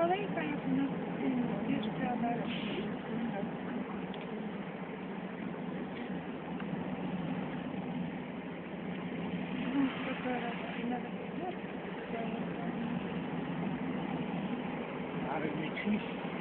kolejka jak u nas jeszcze Ale nie czyści.